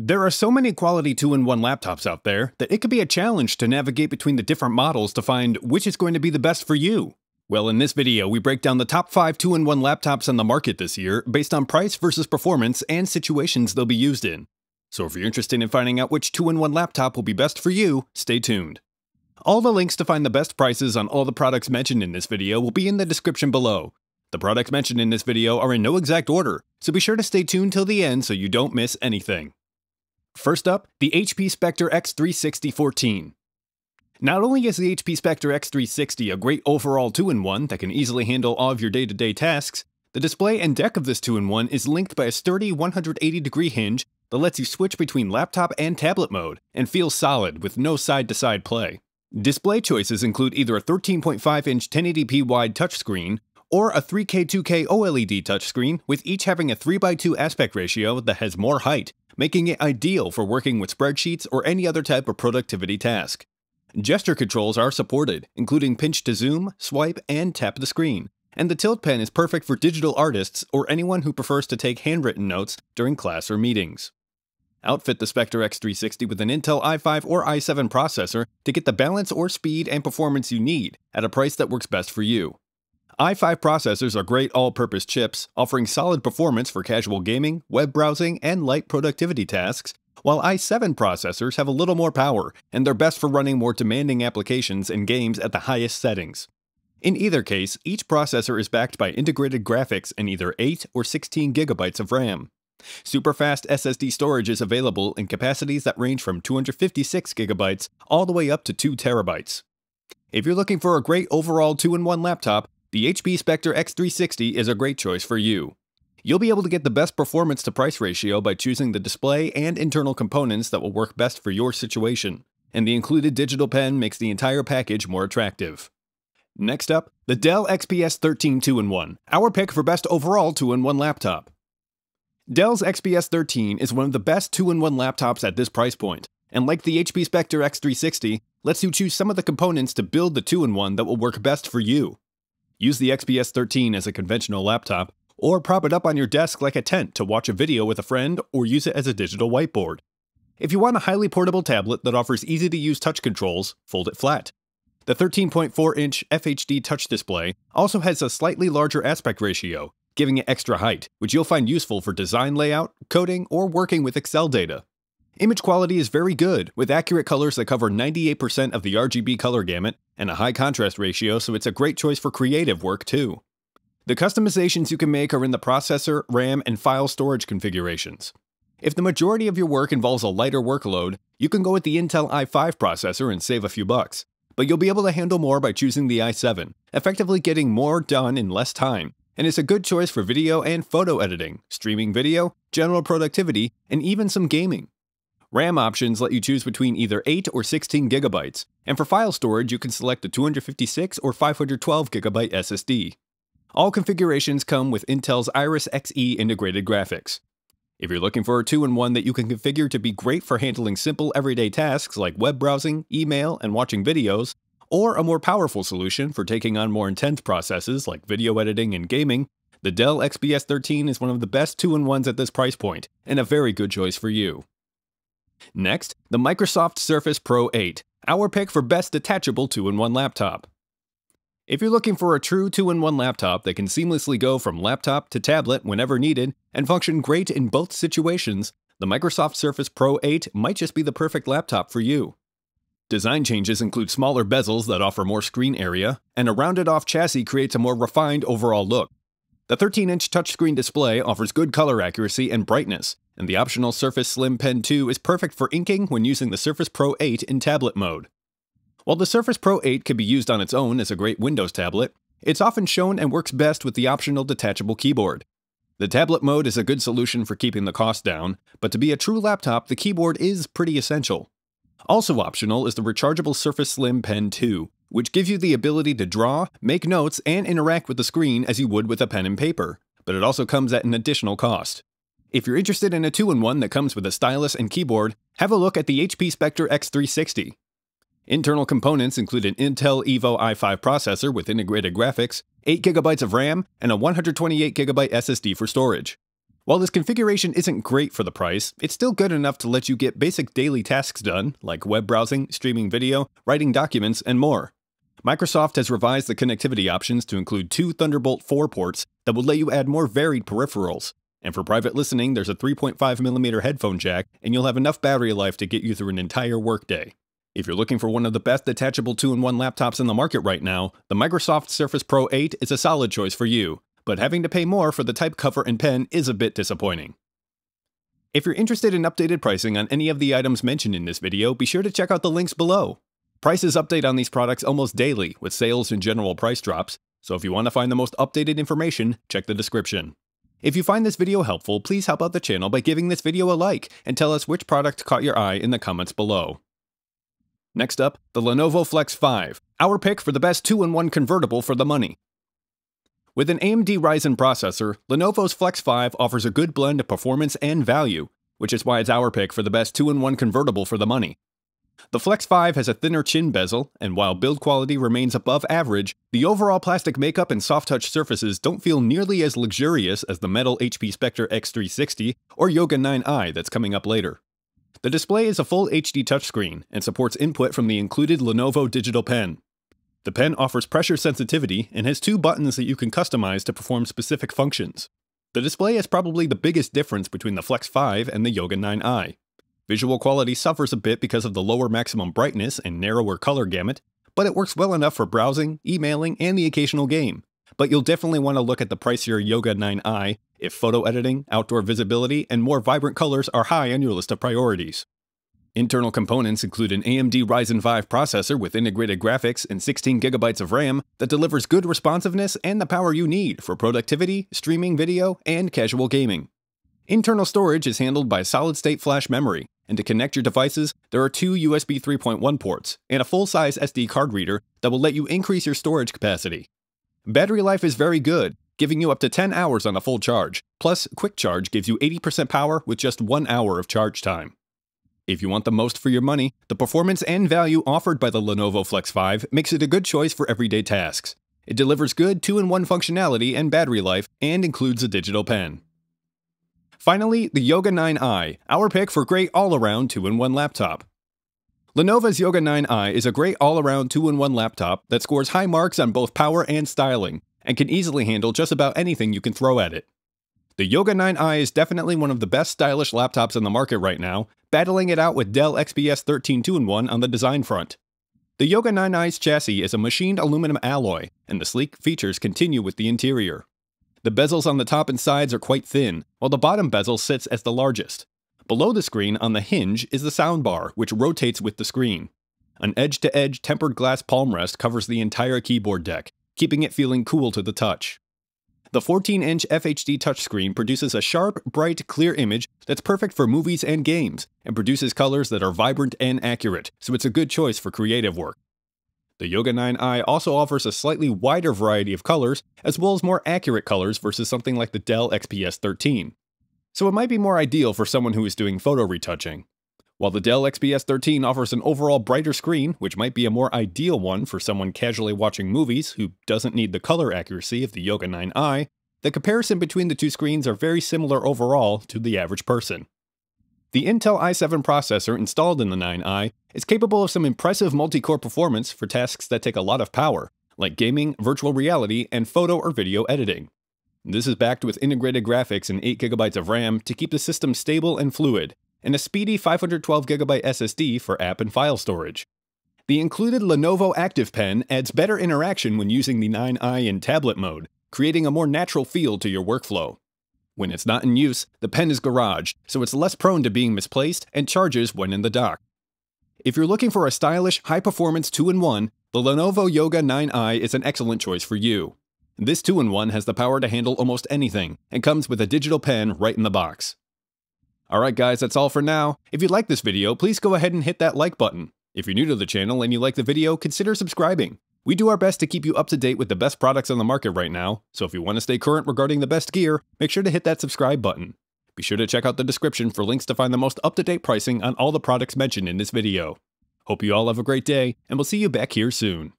There are so many quality 2-in-1 laptops out there that it could be a challenge to navigate between the different models to find which is going to be the best for you. Well, in this video, we break down the top 5 2-in-1 laptops on the market this year based on price versus performance and situations they'll be used in. So if you're interested in finding out which 2-in-1 laptop will be best for you, stay tuned. All the links to find the best prices on all the products mentioned in this video will be in the description below. The products mentioned in this video are in no exact order, so be sure to stay tuned till the end so you don't miss anything. First up, the HP Spectre X360 14. Not only is the HP Spectre X360 a great overall 2-in-1 that can easily handle all of your day-to-day -day tasks, the display and deck of this 2-in-1 is linked by a sturdy 180 degree hinge that lets you switch between laptop and tablet mode, and feels solid with no side-to-side -side play. Display choices include either a 13.5-inch 1080p wide touchscreen, or a 3K 2K OLED touchscreen with each having a 3x2 aspect ratio that has more height, making it ideal for working with spreadsheets or any other type of productivity task. Gesture controls are supported, including pinch to zoom, swipe, and tap the screen. And the tilt pen is perfect for digital artists or anyone who prefers to take handwritten notes during class or meetings. Outfit the Spectre X360 with an Intel i5 or i7 processor to get the balance or speed and performance you need at a price that works best for you i5 processors are great all-purpose chips, offering solid performance for casual gaming, web browsing, and light productivity tasks, while i7 processors have a little more power, and they're best for running more demanding applications and games at the highest settings. In either case, each processor is backed by integrated graphics and either 8 or 16 gigabytes of RAM. Superfast SSD storage is available in capacities that range from 256 gigabytes all the way up to 2 terabytes. If you're looking for a great overall 2-in-1 laptop, the HP Spectre X360 is a great choice for you. You'll be able to get the best performance to price ratio by choosing the display and internal components that will work best for your situation, and the included digital pen makes the entire package more attractive. Next up, the Dell XPS 13 2-in-1, our pick for best overall 2-in-1 laptop. Dell's XPS 13 is one of the best 2-in-1 laptops at this price point, and like the HP Spectre X360, lets you choose some of the components to build the 2-in-1 that will work best for you. Use the XPS 13 as a conventional laptop, or prop it up on your desk like a tent to watch a video with a friend or use it as a digital whiteboard. If you want a highly portable tablet that offers easy to use touch controls, fold it flat. The 13.4 inch FHD touch display also has a slightly larger aspect ratio, giving it extra height, which you'll find useful for design layout, coding, or working with Excel data. Image quality is very good, with accurate colors that cover 98% of the RGB color gamut and a high contrast ratio, so it's a great choice for creative work too. The customizations you can make are in the processor, RAM, and file storage configurations. If the majority of your work involves a lighter workload, you can go with the Intel i5 processor and save a few bucks, but you'll be able to handle more by choosing the i7, effectively getting more done in less time, and it's a good choice for video and photo editing, streaming video, general productivity, and even some gaming. RAM options let you choose between either 8 or 16 gigabytes, and for file storage you can select a 256 or 512 gigabyte SSD. All configurations come with Intel's Iris Xe integrated graphics. If you're looking for a 2-in-1 that you can configure to be great for handling simple everyday tasks like web browsing, email, and watching videos, or a more powerful solution for taking on more intense processes like video editing and gaming, the Dell XPS 13 is one of the best 2-in-1s at this price point, and a very good choice for you. Next, the Microsoft Surface Pro 8, our pick for best detachable 2-in-1 laptop. If you're looking for a true 2-in-1 laptop that can seamlessly go from laptop to tablet whenever needed and function great in both situations, the Microsoft Surface Pro 8 might just be the perfect laptop for you. Design changes include smaller bezels that offer more screen area, and a rounded off chassis creates a more refined overall look. The 13 inch touchscreen display offers good color accuracy and brightness, and the optional Surface Slim Pen 2 is perfect for inking when using the Surface Pro 8 in tablet mode. While the Surface Pro 8 can be used on its own as a great Windows tablet, it's often shown and works best with the optional detachable keyboard. The tablet mode is a good solution for keeping the cost down, but to be a true laptop, the keyboard is pretty essential. Also optional is the rechargeable Surface Slim Pen 2, which gives you the ability to draw, make notes, and interact with the screen as you would with a pen and paper, but it also comes at an additional cost. If you're interested in a 2-in-1 that comes with a stylus and keyboard, have a look at the HP Spectre X360. Internal components include an Intel Evo i5 processor with integrated graphics, 8GB of RAM, and a 128GB SSD for storage. While this configuration isn't great for the price, it's still good enough to let you get basic daily tasks done, like web browsing, streaming video, writing documents, and more. Microsoft has revised the connectivity options to include two Thunderbolt 4 ports that will let you add more varied peripherals. And for private listening, there's a 3.5mm headphone jack, and you'll have enough battery life to get you through an entire workday. If you're looking for one of the best detachable 2-in-1 laptops in the market right now, the Microsoft Surface Pro 8 is a solid choice for you but having to pay more for the type cover and pen is a bit disappointing. If you're interested in updated pricing on any of the items mentioned in this video, be sure to check out the links below. Prices update on these products almost daily, with sales and general price drops, so if you want to find the most updated information, check the description. If you find this video helpful, please help out the channel by giving this video a like, and tell us which product caught your eye in the comments below. Next up, the Lenovo Flex 5, our pick for the best 2-in-1 convertible for the money. With an AMD Ryzen processor, Lenovo's Flex 5 offers a good blend of performance and value, which is why it's our pick for the best 2-in-1 convertible for the money. The Flex 5 has a thinner chin bezel, and while build quality remains above average, the overall plastic makeup and soft touch surfaces don't feel nearly as luxurious as the metal HP Spectre X360 or Yoga 9i that's coming up later. The display is a full HD touchscreen and supports input from the included Lenovo Digital Pen. The pen offers pressure sensitivity and has two buttons that you can customize to perform specific functions. The display is probably the biggest difference between the Flex 5 and the Yoga 9i. Visual quality suffers a bit because of the lower maximum brightness and narrower color gamut, but it works well enough for browsing, emailing, and the occasional game. But you'll definitely want to look at the pricier Yoga 9i if photo editing, outdoor visibility, and more vibrant colors are high on your list of priorities. Internal components include an AMD Ryzen 5 processor with integrated graphics and 16GB of RAM that delivers good responsiveness and the power you need for productivity, streaming video, and casual gaming. Internal storage is handled by solid-state flash memory, and to connect your devices, there are two USB 3.1 ports and a full-size SD card reader that will let you increase your storage capacity. Battery life is very good, giving you up to 10 hours on a full charge, plus Quick Charge gives you 80% power with just 1 hour of charge time. If you want the most for your money, the performance and value offered by the Lenovo Flex 5 makes it a good choice for everyday tasks. It delivers good 2-in-1 functionality and battery life, and includes a digital pen. Finally, the Yoga 9i, our pick for great all-around 2-in-1 laptop. Lenovo's Yoga 9i is a great all-around 2-in-1 laptop that scores high marks on both power and styling, and can easily handle just about anything you can throw at it. The Yoga 9i is definitely one of the best stylish laptops in the market right now, battling it out with Dell XPS 13 2-in-1 on the design front. The Yoga 9i's chassis is a machined aluminum alloy, and the sleek features continue with the interior. The bezels on the top and sides are quite thin, while the bottom bezel sits as the largest. Below the screen on the hinge is the soundbar, which rotates with the screen. An edge-to-edge -edge tempered glass palm rest covers the entire keyboard deck, keeping it feeling cool to the touch. The 14-inch FHD touchscreen produces a sharp, bright, clear image that's perfect for movies and games, and produces colors that are vibrant and accurate, so it's a good choice for creative work. The Yoga 9i also offers a slightly wider variety of colors, as well as more accurate colors versus something like the Dell XPS 13. So it might be more ideal for someone who is doing photo retouching. While the Dell XPS 13 offers an overall brighter screen, which might be a more ideal one for someone casually watching movies who doesn't need the color accuracy of the Yoga 9i, the comparison between the two screens are very similar overall to the average person. The Intel i7 processor installed in the 9i is capable of some impressive multi-core performance for tasks that take a lot of power, like gaming, virtual reality, and photo or video editing. This is backed with integrated graphics and 8GB of RAM to keep the system stable and fluid, and a speedy 512GB SSD for app and file storage. The included Lenovo Active Pen adds better interaction when using the 9i in tablet mode, creating a more natural feel to your workflow. When it's not in use, the pen is garaged, so it's less prone to being misplaced and charges when in the dock. If you're looking for a stylish, high-performance 2-in-1, the Lenovo Yoga 9i is an excellent choice for you. This 2-in-1 has the power to handle almost anything, and comes with a digital pen right in the box. Alright guys, that's all for now. If you like this video, please go ahead and hit that like button. If you're new to the channel and you like the video, consider subscribing. We do our best to keep you up to date with the best products on the market right now, so if you want to stay current regarding the best gear, make sure to hit that subscribe button. Be sure to check out the description for links to find the most up-to-date pricing on all the products mentioned in this video. Hope you all have a great day, and we'll see you back here soon.